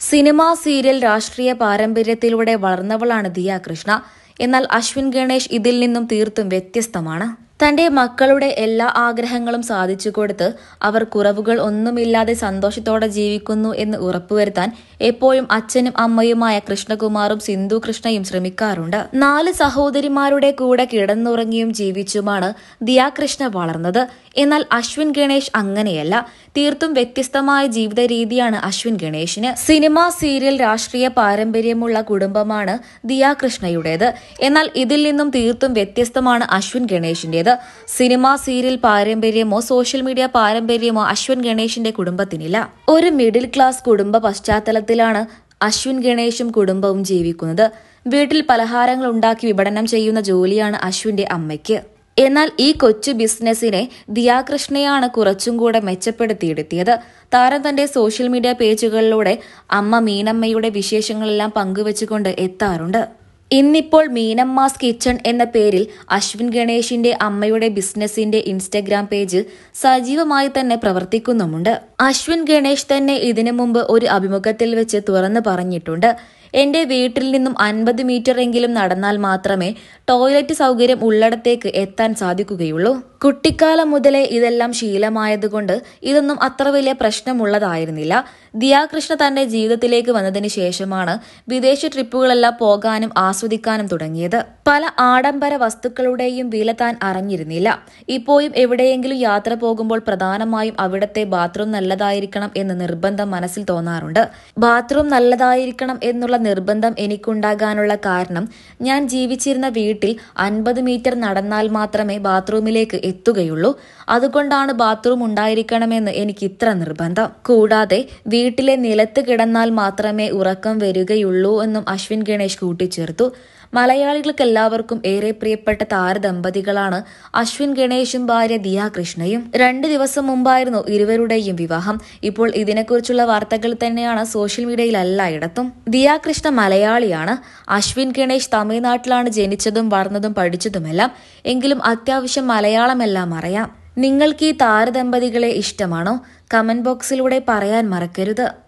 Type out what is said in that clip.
Cinema serial രാഷ്ട്രീയ പാരമ്പര്യത്തിലൂടെ വളർന്നവളാണ് ദിയ കൃഷ്ണ. എന്നാൽ അശ്വിൻ ഗണേഷ് ഇതിൽ നിന്നും തീർത്തും വ്യത്യസ്തമാണ്. തന്റെ മക്കളുടെ എല്ലാ ആഗ്രഹങ്ങളും സാധിച്ചു കൊടുത്ത് അവർ കുറവുകൾ ഒന്നുമില്ലാതെ സന്തോഷത്തോടെ ജീവിക്കുന്നു എന്ന് ഉറപ്പുവരുത്താൻ എപ്പോഴും അച്ഛനും അമ്മയുമായ കൃഷ്ണകുമാറും സിന്ധു കൃഷ്ണയും ശ്രമിക്കാറുണ്ട്. നാല് സഹോദരിമാരുടെ കൂടെ കിടന്നുറങ്ങിയും ജീവിച്ചുമാണ് ദിയാകൃഷ്ണ വളർന്നത്. എന്നാൽ അശ്വിൻ ഗണേഷ് അങ്ങനെയല്ല. തീർത്തും വ്യത്യസ്തമായ ജീവിത രീതിയാണ് അശ്വിൻ ഗണേഷിന്. സിനിമ സീരിയൽ രാഷ്ട്രീയ പാരമ്പര്യമുള്ള കുടുംബമാണ് ദിയാകൃഷ്ണയുടേത് എന്നാൽ ഇതിൽ നിന്നും തീർത്തും വ്യത്യസ്തമാണ് അശ്വിൻ ഗണേഷിന്റേത്. സിനിമ സീരിയൽ പാരമ്പര്യമോ സോഷ്യൽ മീഡിയ പാരമ്പര്യമോ അശ്വിൻ ഗണേഷിന്റെ കുടുംബത്തിനില്ല. ഒരു മിഡിൽ ക്ലാസ് കുടുംബ പശ്ചാത്തലത്തിലാണ് അശ്വിൻ ഗണേഷും കുടുംബവും ജീവിക്കുന്നത്. വീട്ടിൽ പലഹാരങ്ങൾ ഉണ്ടാക്കി വിപണനം ചെയ്യുന്ന ജോലിയാണ് അശ്വിന്റെ അമ്മയ്ക്ക്. എന്നാൽ ഈ കൊച്ചു ബിസിനസിനെ ദിയാകൃഷ്ണയാണ് കുറച്ചും കൂടെ മെച്ചപ്പെടുത്തിയെടുത്തിയത്. താരം തന്റെ സോഷ്യൽ മീഡിയ പേജുകളിലൂടെ അമ്മ മീനമ്മയുടെ വിശേഷങ്ങളെല്ലാം പങ്കുവച്ചുകൊണ്ട് എത്താറുണ്ട്. ഇന്നിപ്പോൾ മീനമ്മാസ് കിച്ചൺ എന്ന പേരിൽ അശ്വിൻ ഗണേഷിന്റെ അമ്മയുടെ ബിസിനസിന്റെ ഇൻസ്റ്റഗ്രാം പേജ് സജീവമായി തന്നെ പ്രവർത്തിക്കുന്നുമുണ്ട്. അശ്വിൻ ഗണേഷ് തന്നെ ഇതിനു മുമ്പ് ഒരു അഭിമുഖത്തിൽ വെച്ച് തുറന്നു പറഞ്ഞിട്ടുണ്ട്. എന്റെ വീട്ടിൽ നിന്നും അൻപത് മീറ്റർ എങ്കിലും നടന്നാൽ മാത്രമേ ടോയ്ലറ്റ് സൗകര്യം ഉള്ളിടത്തേക്ക് എത്താൻ സാധിക്കുകയുള്ളൂ. കുട്ടിക്കാലം മുതലേ ഇതെല്ലാം ശീലമായതുകൊണ്ട് ഇതൊന്നും അത്ര വലിയ പ്രശ്നമുള്ളതായിരുന്നില്ല. ദിയാകൃഷ്ണ തന്റെ ജീവിതത്തിലേക്ക് വന്നതിന് ശേഷമാണ് വിദേശ ട്രിപ്പുകളെല്ലാം പോകാനും ആസ്വദിക്കാനും തുടങ്ങിയത്. പല ആഡംബര വസ്തുക്കളുടെയും വില താൻ അറിഞ്ഞിരുന്നില്ല. ഇപ്പോഴും എവിടെയെങ്കിലും യാത്ര പോകുമ്പോൾ പ്രധാനമായും അവിടത്തെ ബാത്റൂം നല്ലതായിരിക്കണം എന്ന് നിർബന്ധം മനസ്സിൽ തോന്നാറുണ്ട്. ബാത്റൂം നല്ലതായിരിക്കണം എന്നുള്ള നിർബന്ധം എനിക്കുണ്ടാകാനുള്ള കാരണം ഞാൻ ജീവിച്ചിരുന്ന വീട്ടിൽ അൻപത് മീറ്റർ നടന്നാൽ മാത്രമേ ബാത്റൂമിലേക്ക് എത്തുകയുള്ളൂ. അതുകൊണ്ടാണ് ബാത്റൂം ഉണ്ടായിരിക്കണമെന്ന് എനിക്ക് ഇത്ര നിർബന്ധം. കൂടാതെ വീട്ടിലെ നിലത്ത് കിടന്നാൽ മാത്രമേ ഉറക്കം വരികയുള്ളൂ എന്നും അശ്വിൻ ഗണേഷ് കൂട്ടിച്ചേർത്തു. മലയാളികൾക്ക് എല്ലാവർക്കും ഏറെ പ്രിയപ്പെട്ട താരദമ്പതികളാണ് അശ്വിൻ ഗണേഷും ഭാര്യ ദിയ കൃഷ്ണയും. രണ്ട് ദിവസം മുമ്പായിരുന്നു ഇരുവരുടെയും വിവാഹം. ഇപ്പോൾ ഇതിനെക്കുറിച്ചുള്ള വാർത്തകൾ തന്നെയാണ് സോഷ്യൽ മീഡിയയിൽ എല്ലായിടത്തും. ദിയ കൃഷ്ണ മലയാളിയാണ്. അശ്വിൻ ഗണേഷ് തമിഴ്നാട്ടിലാണ് ജനിച്ചതും വളർന്നതും പഠിച്ചതുമെല്ലാം. എങ്കിലും അത്യാവശ്യം മലയാളമെല്ലാം അറിയാം. നിങ്ങൾക്ക് ഈ താരദമ്പതികളെ ഇഷ്ടമാണോ? കമന്റ് ബോക്സിലൂടെ പറയാൻ മറക്കരുത്.